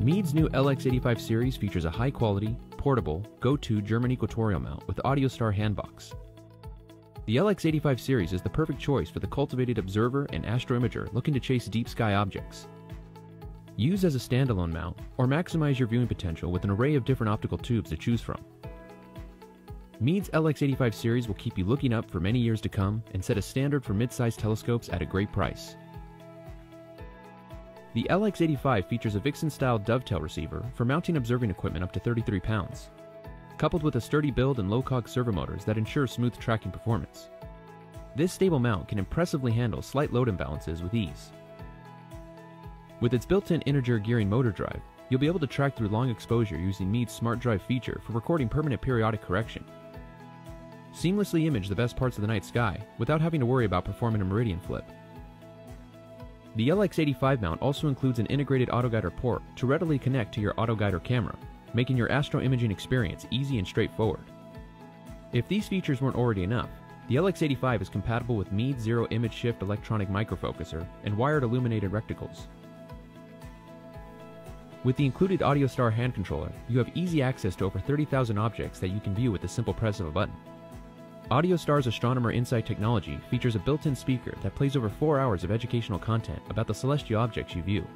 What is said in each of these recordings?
Meade's new LX85 series features a high quality, portable, go to German equatorial mount with AudioStar handbox. The LX85 series is the perfect choice for the cultivated observer and astroimager looking to chase deep sky objects. Use as a standalone mount or maximize your viewing potential with an array of different optical tubes to choose from. Meade's LX85 series will keep you looking up for many years to come and set a standard for mid-sized telescopes at a great price. The LX85 features a Vixen-style dovetail receiver for mounting observing equipment up to 33 pounds, coupled with a sturdy build and low-cog servo motors that ensure smooth tracking performance. This stable mount can impressively handle slight load imbalances with ease. With its built-in integer gearing motor drive, you'll be able to track through long exposure using Meade's Smart Drive feature for recording permanent periodic correction. Seamlessly image the best parts of the night sky without having to worry about performing a meridian flip. The LX85 mount also includes an integrated AutoGuider port to readily connect to your AutoGuider camera, making your astro imaging experience easy and straightforward. If these features weren't already enough, the LX85 is compatible with Meade Zero Image Shift electronic microfocuser and wired illuminated reticles. With the included AudioStar hand controller, you have easy access to over 30,000 objects that you can view with the simple press of a button. AudioStar's Astronomer Inside technology features a built-in speaker that plays over 4 hours of educational content about the celestial objects you view.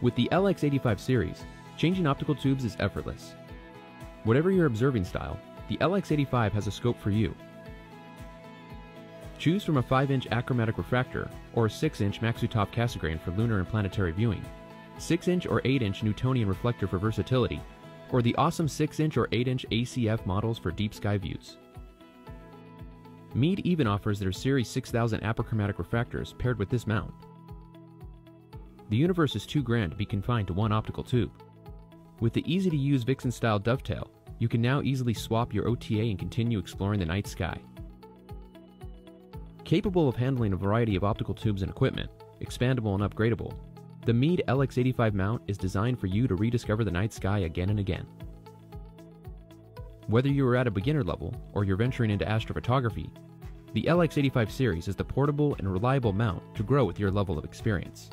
With the LX85 series, changing optical tubes is effortless. Whatever your observing style, the LX85 has a scope for you. Choose from a 5-inch achromatic refractor or a 6-inch Maksutov Cassegrain for lunar and planetary viewing, 6-inch or 8-inch Newtonian reflector for versatility, or the awesome 6-inch or 8-inch ACF models for deep sky views. Meade even offers their Series 6000 apochromatic refractors paired with this mount. The universe is too grand to be confined to one optical tube. With the easy-to-use Vixen-style dovetail, you can now easily swap your OTA and continue exploring the night sky. Capable of handling a variety of optical tubes and equipment, expandable and upgradable, the Meade LX85 mount is designed for you to rediscover the night sky again and again. Whether you are at a beginner level or you're venturing into astrophotography, the LX85 series is the portable and reliable mount to grow with your level of experience.